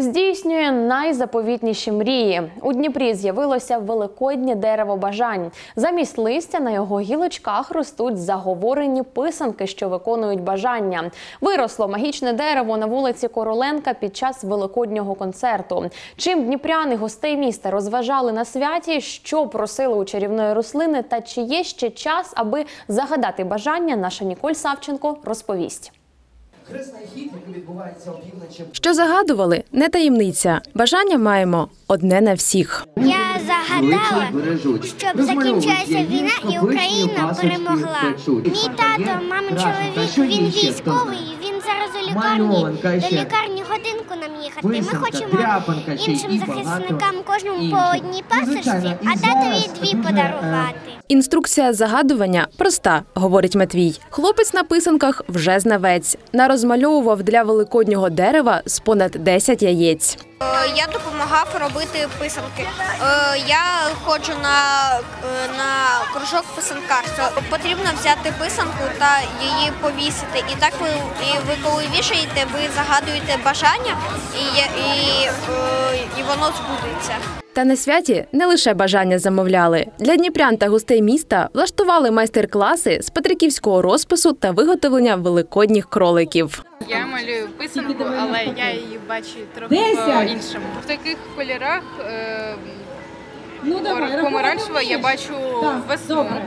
Здійснює найзаповітніші мрії. У Дніпрі з'явилося великоднє дерево бажань. Замість листя на його гілочках ростуть заговорені писанки, що виконують бажання. Виросло магічне дерево на вулиці Короленка під час великоднього концерту. Чим дніпряни гостей міста розважали на святі, що просили у чарівної рослини, та чи є ще час, аби загадати бажання, наша Ніколь Савченко розповість. Хресний хід, який відбувається опівночі. Що загадували, не таємниця. Бажання маємо одне на всіх. Я загадала, щоб закінчилася війна і Україна перемогла. Мій тато, мамин чоловік, він військовий. Лікарні. До ще. лікарні годинку нам їхати. Ми хочемо іншим захисникам кожному по одній пасочці, а татові дві дуже, е, подарувати. Інструкція загадування проста, говорить Матвій. Хлопець на писанках вже знавець. Нарозмальовував для великоднього дерева з понад 10 яєць. Е, Я допомагав робити писанки. Е, Я ходжу на, е, на кружок писанкарства. Потрібно взяти писанку та її повісити. І так ви, і ви коли вішаєте, ви загадуєте бажання, і, і, і воно збудеться. Та на святі не лише бажання замовляли. Для дніпрян та гостей міста влаштували майстер-класи з петриківського розпису та виготовлення великодніх кроликів. Я малюю писанку, але я її бачу трохи по-іншому. В таких кольорах е, Ну, давай, помаранчева я бачу Так, весну, добре.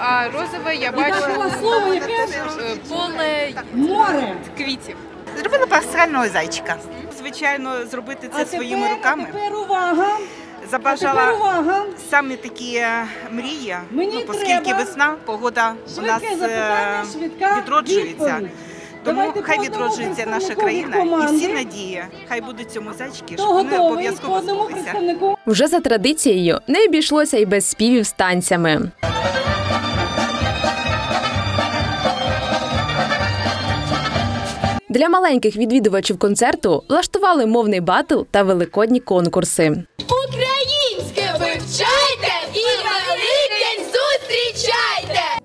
а розове я бачу слово яке? е, поле Море. квітів. Зробила пасхального зайчика. Звичайно, зробити це А своїми тепер, руками. А тепер увага. А тепер Забажала увага. саме такі е, мрії. Мені ну, оскільки весна, погода у нас Швидке запитання, швидка відроджується. відповідь. Тому Давайте хай відроджується наша країна команди. і всі надії. Хай будуть цьому зайчики, щоб вони обов'язково збулися. Вже за традицією не обійшлося і без співів з танцями. Для маленьких відвідувачів концерту влаштували мовний батл та великодні конкурси.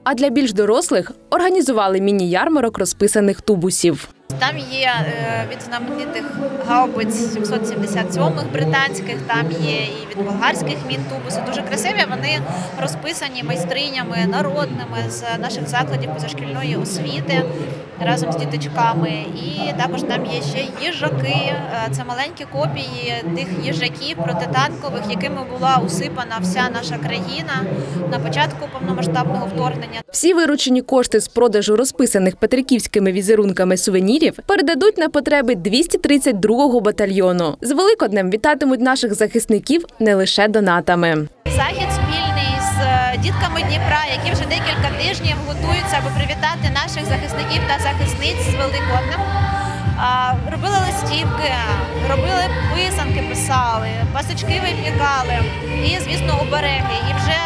А для більш дорослих організували міні-ярмарок розписаних тубусів. Там є е, від знаменитих гаубиць 777-х британських, там є і від болгарських мін тубуси. Дуже красиві. Вони розписані майстринями народними з наших закладів позашкільної освіти разом з діточками. І також там є ще їжаки. Е, Це маленькі копії тих їжаків протитанкових, якими була усипана вся наша країна на початку повномасштабного вторгнення. Всі виручені кошти з продажу розписаних петриківськими візерунками сувенірів передадуть на потреби 232-го батальйону. З Великоднем вітатимуть наших захисників не лише донатами. Дітками Дніпра, які вже декілька тижнів готуються, аби привітати наших захисників та захисниць з Великоднем. Робили листівки, робили писанки, писали, пасочки випікали і, звісно, обереги. І вже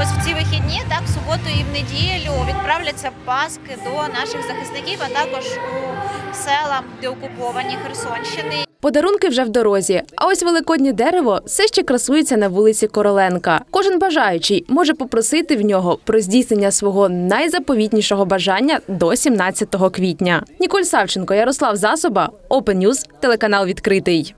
ось в ці вихідні, так, в суботу і в неділю відправляться паски до наших захисників, а також у села деокуповані Херсонщини. Подарунки вже в дорозі. А ось великоднє дерево все ще красується на вулиці Короленка. Кожен бажаючий може попросити в нього про здійснення свого найзаповітнішого бажання до 17 квітня. Ніколь Савченко, Ярослав Засоба, Open News, телеканал відкритий.